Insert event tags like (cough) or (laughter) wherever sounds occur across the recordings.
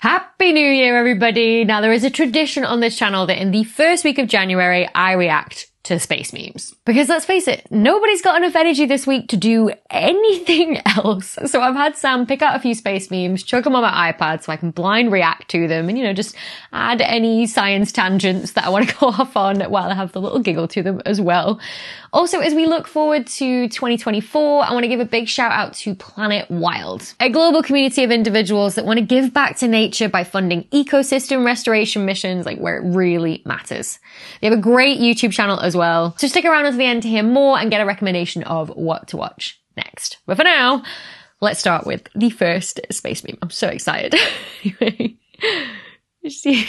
Happy New Year, everybody! Now, there is a tradition on this channel that in the first week of January, I react to space memes. Because let's face it, nobody's got enough energy this week to do anything (laughs) else. So I've had Sam pick out a few space memes, chuck them on my iPad so I can blind react to them and, you know, just add any science tangents that I want to (laughs) go off on while I have the little giggle to them as well. Also, as we look forward to 2024, I want to give a big shout out to Planet Wild, a global community of individuals that want to give back to nature by funding ecosystem restoration missions, like where it really matters. They have a great YouTube channel as well. So stick around until the end to hear more and get a recommendation of what to watch next. But for now, let's start with the first space meme. I'm so excited. (laughs) anyway, see.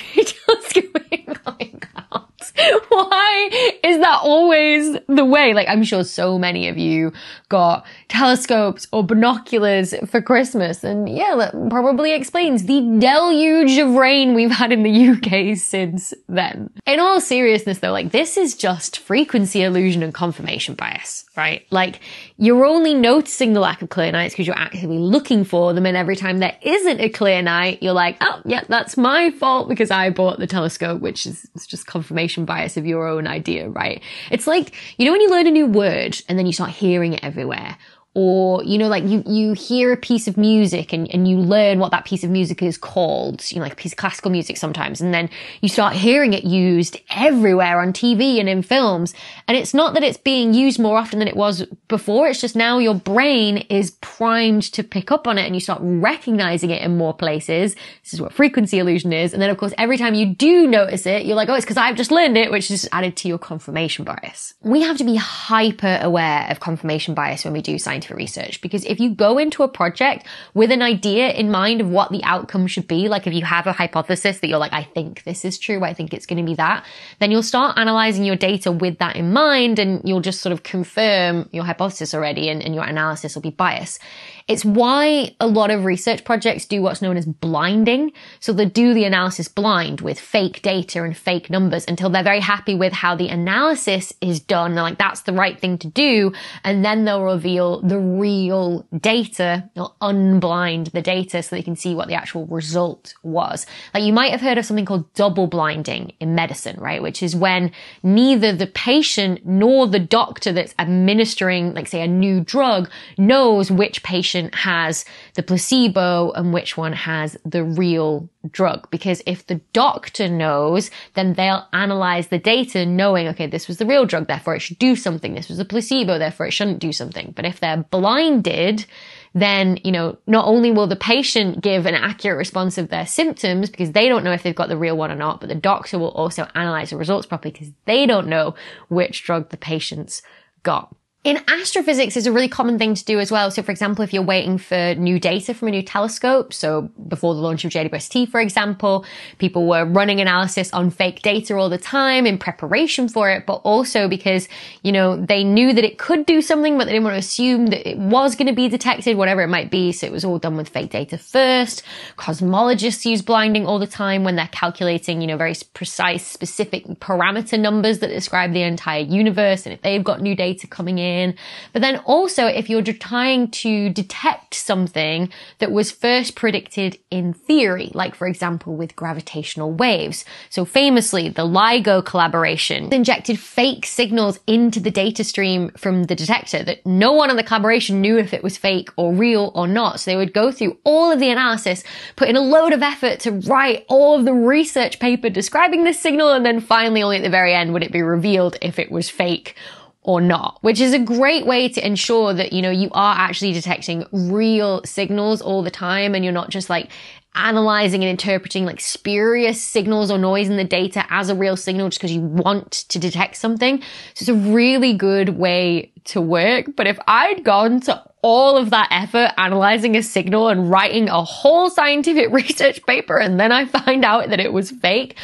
Oh my god. (laughs) Why is that always the way? Like, I'm sure so many of you got telescopes or binoculars for Christmas. And yeah, that probably explains the deluge of rain we've had in the UK since then. In all seriousness though, like, this is just frequency illusion and confirmation bias, right? Like, you're only noticing the lack of clear nights because you're actively looking for them. And every time there isn't a clear night, you're like, oh, yeah, that's my fault because I bought the telescope, which is just confirmation bias of your own idea, right? It's like, you know, when you learn a new word and then you start hearing it everywhere or you know like you you hear a piece of music and, and you learn what that piece of music is called you know like a piece of classical music sometimes and then you start hearing it used everywhere on tv and in films and it's not that it's being used more often than it was before it's just now your brain is primed to pick up on it and you start recognizing it in more places. This is what frequency illusion is and then of course every time you do notice it you're like oh it's because i've just learned it which is added to your confirmation bias. We have to be hyper aware of confirmation bias when we do scientific scientific research. Because if you go into a project with an idea in mind of what the outcome should be, like if you have a hypothesis that you're like, I think this is true, I think it's going to be that, then you'll start analyzing your data with that in mind and you'll just sort of confirm your hypothesis already and, and your analysis will be biased. It's why a lot of research projects do what's known as blinding. So they do the analysis blind with fake data and fake numbers until they're very happy with how the analysis is done. They're like, that's the right thing to do. And then they'll reveal the real data. They'll unblind the data so they can see what the actual result was. Like you might have heard of something called double blinding in medicine, right? Which is when neither the patient nor the doctor that's administering, like say a new drug knows which patient has the placebo and which one has the real drug. Because if the doctor knows, then they'll analyze the data knowing, okay, this was the real drug, therefore it should do something. This was a placebo, therefore it shouldn't do something. But if they're blinded, then, you know, not only will the patient give an accurate response of their symptoms because they don't know if they've got the real one or not, but the doctor will also analyze the results properly because they don't know which drug the patient's got. In astrophysics is a really common thing to do as well. So for example, if you're waiting for new data from a new telescope, so before the launch of JWST, for example, people were running analysis on fake data all the time in preparation for it, but also because, you know, they knew that it could do something, but they didn't want to assume that it was going to be detected, whatever it might be. So it was all done with fake data first. Cosmologists use blinding all the time when they're calculating, you know, very precise, specific parameter numbers that describe the entire universe. And if they've got new data coming in, in. But then also if you're trying to detect something that was first predicted in theory, like for example with gravitational waves. So famously, the LIGO collaboration injected fake signals into the data stream from the detector that no one in the collaboration knew if it was fake or real or not. So they would go through all of the analysis, put in a load of effort to write all of the research paper describing this signal, and then finally only at the very end would it be revealed if it was fake or not, which is a great way to ensure that, you know, you are actually detecting real signals all the time and you're not just like analyzing and interpreting like spurious signals or noise in the data as a real signal just because you want to detect something. So it's a really good way to work. But if I'd gone to all of that effort analyzing a signal and writing a whole scientific (laughs) research paper and then I find out that it was fake,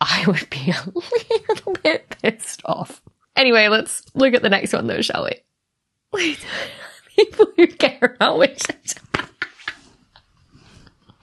I would be a (laughs) little bit pissed off. Anyway, let's look at the next one though, shall we? Wait, (laughs) people who care about witches.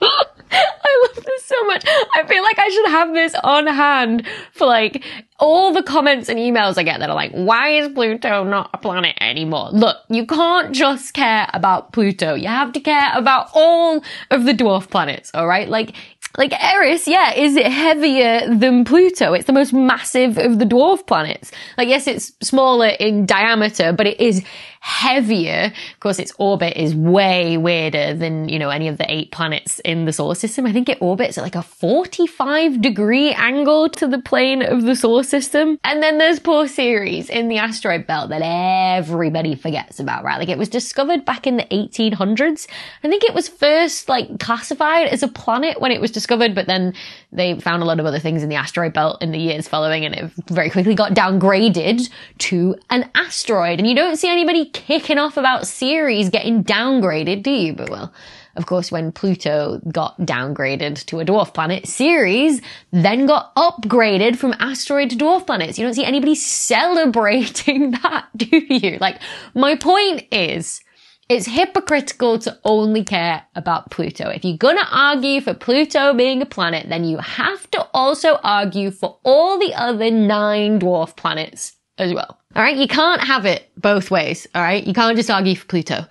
(laughs) I love this so much. I feel like I should have this on hand for like all the comments and emails I get that are like, why is Pluto not a planet anymore? Look, you can't just care about Pluto. You have to care about all of the dwarf planets, alright? Like, like Eris, yeah, is it heavier than Pluto? It's the most massive of the dwarf planets. Like, yes, it's smaller in diameter, but it is heavier. Of course, its orbit is way weirder than, you know, any of the eight planets in the solar system. I think it orbits at like a 45 degree angle to the plane of the solar system. And then there's poor Ceres in the asteroid belt that everybody forgets about, right? Like it was discovered back in the 1800s. I think it was first like classified as a planet when it was discovered, but then they found a lot of other things in the asteroid belt in the years following and it very quickly got downgraded to an asteroid. And you don't see anybody kicking off about Ceres getting downgraded, do you? But well, of course, when Pluto got downgraded to a dwarf planet, Ceres then got upgraded from asteroid to dwarf planets. You don't see anybody (laughs) celebrating (laughs) that, do you? Like, my point is, it's hypocritical to only care about Pluto. If you're gonna argue for Pluto being a planet, then you have to also argue for all the other nine dwarf planets as well. All right, you can't have it both ways. All right, you can't just argue for Pluto.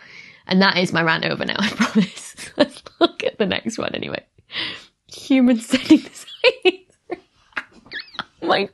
And that is my rant over now, (laughs) I promise. Let's look at the next one anyway. Humans (laughs) sending the (laughs) science. oh my.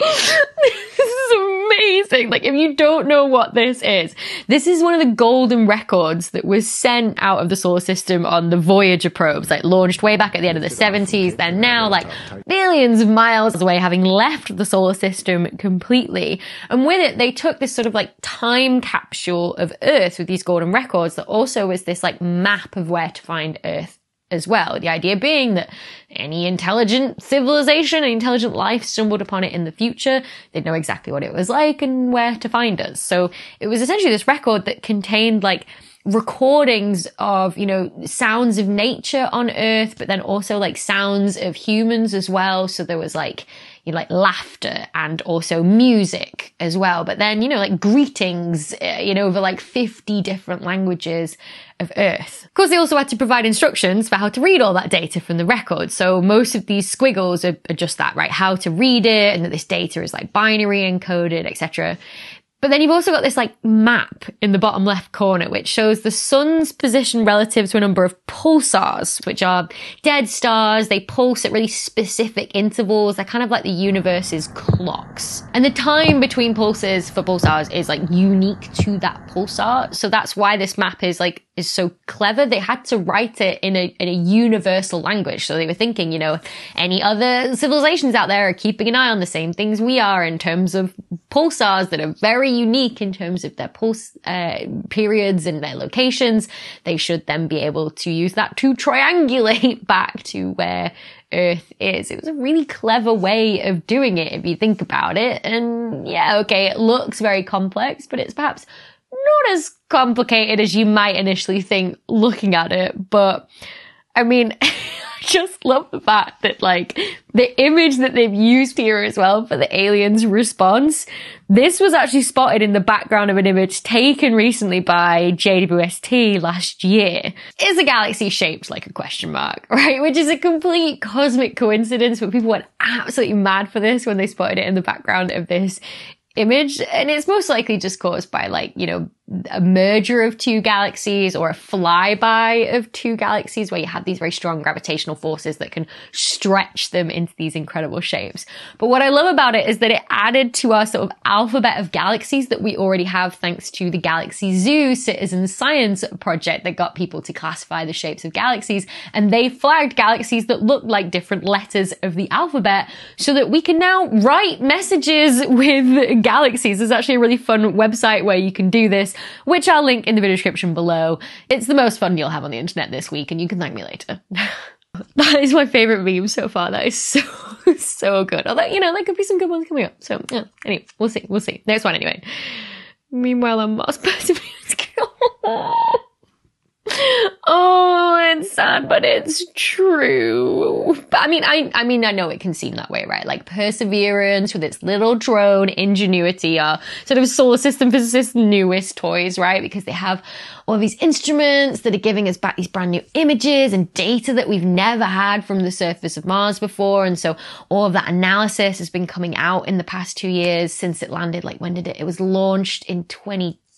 This is amazing. Like, if you don't know what this is, this is one of the golden records that was sent out of the solar system on the Voyager probes, like launched way back at the end of the 70s. They're now like billions of miles away, having left the solar system completely. And with it, they took this sort of like time capsule of Earth with these golden records that also was this like map of where to find Earth as well. The idea being that any intelligent civilization, any intelligent life stumbled upon it in the future, they'd know exactly what it was like and where to find us. So it was essentially this record that contained like recordings of, you know, sounds of nature on Earth, but then also like sounds of humans as well. So there was like, you know, like laughter and also music as well. But then, you know, like greetings, uh, you know, over like 50 different languages of Earth. Of course, they also had to provide instructions for how to read all that data from the record. So most of these squiggles are, are just that, right? How to read it and that this data is like binary encoded, etc. But then you've also got this like map in the bottom left corner, which shows the sun's position relative to a number of pulsars, which are dead stars. They pulse at really specific intervals. They're kind of like the universe's clocks. And the time between pulses for pulsars is like unique to that pulsar. So that's why this map is like is so clever. They had to write it in a, in a universal language. So they were thinking, you know, any other civilizations out there are keeping an eye on the same things we are in terms of pulsars that are very unique in terms of their pulse uh, periods and their locations. They should then be able to use that to triangulate (laughs) back to where Earth is. It was a really clever way of doing it if you think about it. And yeah, okay, it looks very complex, but it's perhaps not as complicated as you might initially think looking at it, but I mean, (laughs) (laughs) just love the fact that like the image that they've used here as well for the aliens response. This was actually spotted in the background of an image taken recently by JWST last year. It's a galaxy shaped like a question mark, (laughs) right? Which is a complete cosmic coincidence, but people went absolutely mad for this when they spotted it in the background of this image. And it's most likely just caused by like, you know, a merger of two galaxies or a flyby of two galaxies where you have these very strong gravitational forces that can stretch them into these incredible shapes. But what I love about it is that it added to our sort of alphabet of galaxies that we already have thanks to the Galaxy Zoo citizen science project that got people to classify the shapes of galaxies. And they flagged galaxies that looked like different letters of the alphabet so that we can now write messages (laughs) with galaxies. There's actually a really fun website where you can do this which I'll link in the video description below. It's the most fun you'll have on the internet this week, and you can thank me later. (laughs) that is my favorite meme so far. That is so, (laughs) so good. Although, you know, there could be some good ones coming up. So, yeah, anyway, we'll see. We'll see. Next one, anyway. Meanwhile, I'm Mars (laughs) Perseverance. Oh, it's sad, but it's true. But I mean, I, I mean, I know it can seem that way, right? Like Perseverance with its little drone, Ingenuity are sort of solar system physicists' newest toys, right? Because they have all these instruments that are giving us back these brand new images and data that we've never had from the surface of Mars before. And so all of that analysis has been coming out in the past two years since it landed. Like when did it? It was launched in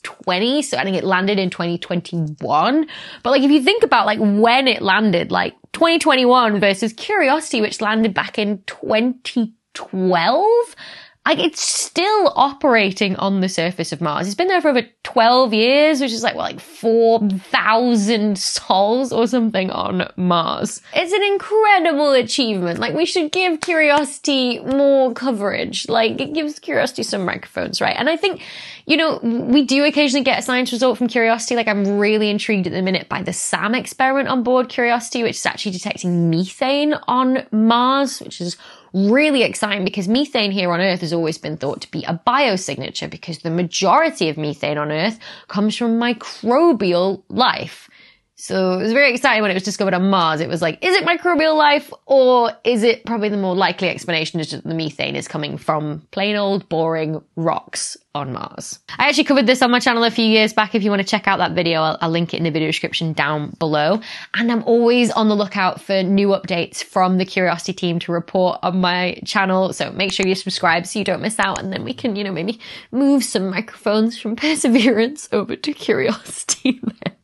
2020. So I think it landed in 2021. But like if you think about like when it landed, like 2021 versus Curiosity, which landed back in 2012 like it's still operating on the surface of Mars. It's been there for over 12 years, which is like, well, like 4,000 sols or something on Mars. It's an incredible achievement. Like we should give Curiosity more coverage. Like it gives Curiosity some microphones, right? And I think, you know, we do occasionally get a science result from Curiosity. Like I'm really intrigued at the minute by the SAM experiment on board Curiosity, which is actually detecting methane on Mars, which is really exciting because methane here on Earth has always been thought to be a biosignature because the majority of methane on Earth comes from microbial life. So it was very exciting when it was discovered on Mars. It was like, is it microbial life or is it probably the more likely explanation is that the methane is coming from plain old boring rocks on Mars? I actually covered this on my channel a few years back. If you want to check out that video, I'll, I'll link it in the video description down below. And I'm always on the lookout for new updates from the Curiosity team to report on my channel. So make sure you subscribe so you don't miss out. And then we can, you know, maybe move some microphones from (laughs) Perseverance over to Curiosity (laughs)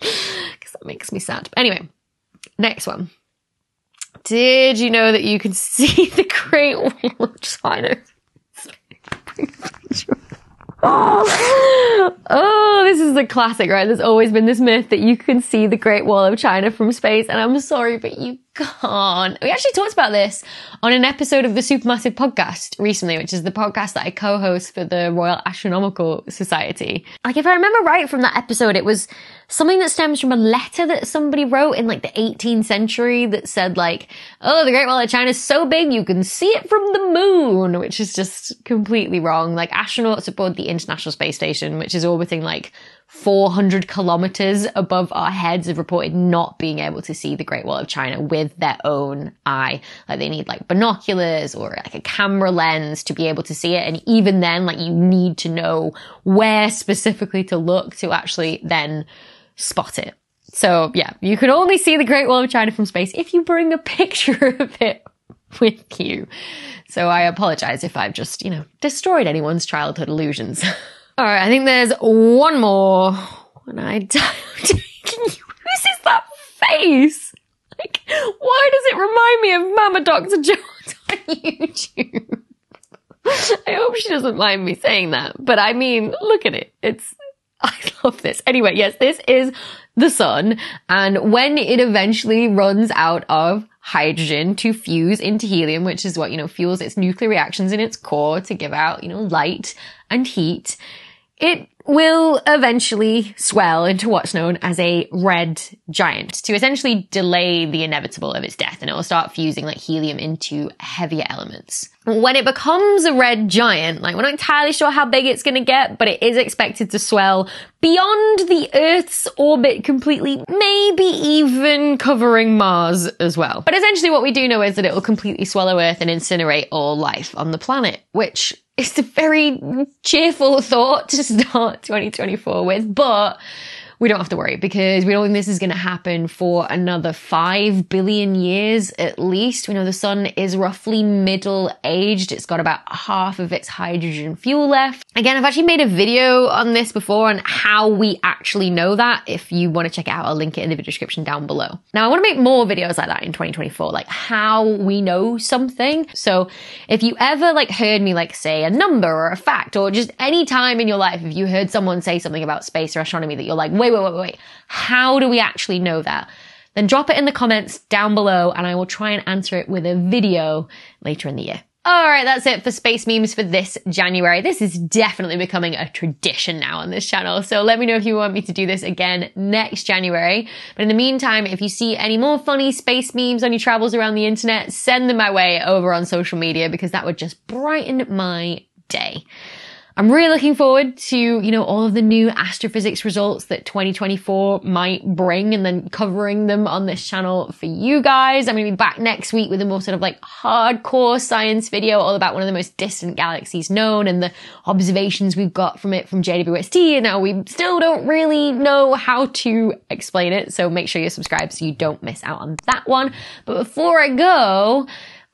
(laughs) because that makes me sad. But anyway, next one. Did you know that you can (laughs) see the Great Wall of China? oh, (laughs) oh, this is a classic, right? There's always been this myth that you can see the Great Wall of China from space, and I'm sorry, but you can't. We actually talked about this on an episode of the Supermassive podcast recently, which is the podcast that I co-host for the Royal Astronomical Society. Like, if I remember right from that episode, it was something that stems from a letter that somebody wrote in like the 18th century that said like, oh, the Great Wall of China is so big you can see it from the moon, which is just completely wrong. Like astronauts aboard the International Space Station, which is orbiting like 400 kilometers above our heads have reported not being able to see the Great Wall of China with their own eye. Like they need like binoculars or like a camera lens to be able to see it. And even then, like you need to know where specifically to look to actually then spot it. So yeah, you can only see the Great Wall of China from space if you bring a (laughs) picture of it with you. So I apologize if I've just, you know, destroyed anyone's childhood illusions. (laughs) All right, I think there's one more. When I (laughs) die, is that face? Like, why does it remind me of Mama Dr. Jones on YouTube? I hope she doesn't mind me saying that, but I mean, look at it. It's, (laughs) I love this. Anyway, yes, this is the sun, and when it eventually runs out of hydrogen to fuse into helium, which is what, you know, fuels its nuclear reactions in its core to give out, you know, light and heat, it will eventually swell into what's known as a red giant to essentially delay the inevitable of its death and it will start fusing like helium into heavier elements. When it becomes a red giant, like we're not entirely sure how big it's going to get, but it is expected to swell beyond the Earth's orbit completely, maybe even covering Mars as well. But essentially what we do know is that it will completely swallow Earth and incinerate all life on the planet, which it's a very cheerful (laughs) thought to start 2024 with, but we don't have to worry because we don't think this is going to happen for another 5 billion years at least. We know the sun is roughly middle aged. It's got about half of its hydrogen fuel left. Again, I've actually made a video on this before on how we actually know that. If you want to check it out, I'll link it in the video description down below. Now, I want to make more videos like that in 2024, like how we know something. So if you ever like heard me like say a number or a fact or just any time in your life, if you heard someone say something about space or astronomy that you're like, wait, wait, wait, wait, wait. How do we actually know that? Then drop it in the comments down below and I will try and answer it with a video later in the year. Alright, that's it for space memes for this January. This is definitely becoming a tradition now on this channel. So let me know if you want me to do this again next January. But in the meantime, if you see any more funny space memes on your travels around the internet, send them my way over on social media because that would just brighten my day. I'm really looking forward to, you know, all of the new astrophysics results that 2024 might bring and then covering them on this channel for you guys. I'm going to be back next week with a more sort of like hardcore science video all about one of the most distant galaxies known and the observations we've got from it from JWST. And now we still don't really know how to explain it. So make sure you're subscribed so you don't miss out on that one. But before I go,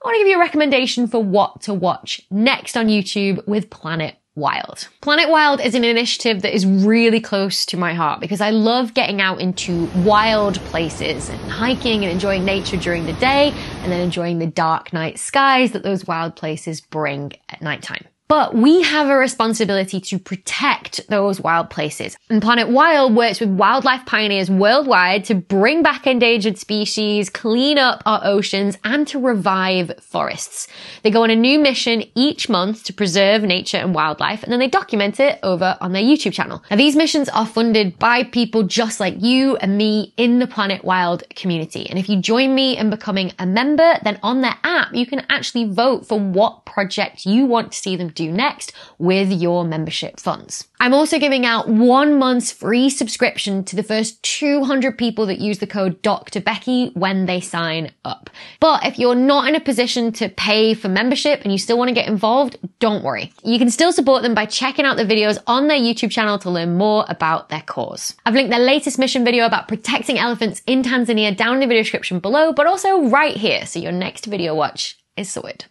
I want to give you a recommendation for what to watch next on YouTube with Planet Wild. Planet Wild is an initiative that is really close to my heart because I love getting out into wild places and hiking and enjoying nature during the day and then enjoying the dark night skies that those wild places bring at nighttime. But we have a responsibility to protect those wild places. And Planet Wild works with wildlife pioneers worldwide to bring back endangered species, clean up our oceans, and to revive forests. They go on a new mission each month to preserve nature and wildlife, and then they document it over on their YouTube channel. Now, these missions are funded by people just like you and me in the Planet Wild community. And if you join me in becoming a member, then on their app, you can actually vote for what project you want to see them do next with your membership funds. I'm also giving out one month's free subscription to the first 200 people that use the code Dr. Becky when they sign up. But if you're not in a position to pay for membership and you still want to get involved, don't worry. You can still support them by checking out the videos on their YouTube channel to learn more about their cause. I've linked their latest mission video about protecting elephants in Tanzania down in the video description below, but also right here so your next video watch is sorted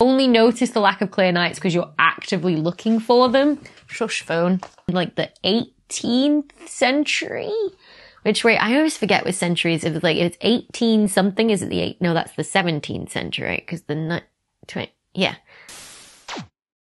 only notice the lack of clear nights because you're actively looking for them. Shush phone. Like the 18th century? Which way I always forget with centuries. If it's like if it's 18 something, is it the eight? No, that's the 17th century, because the 20, yeah.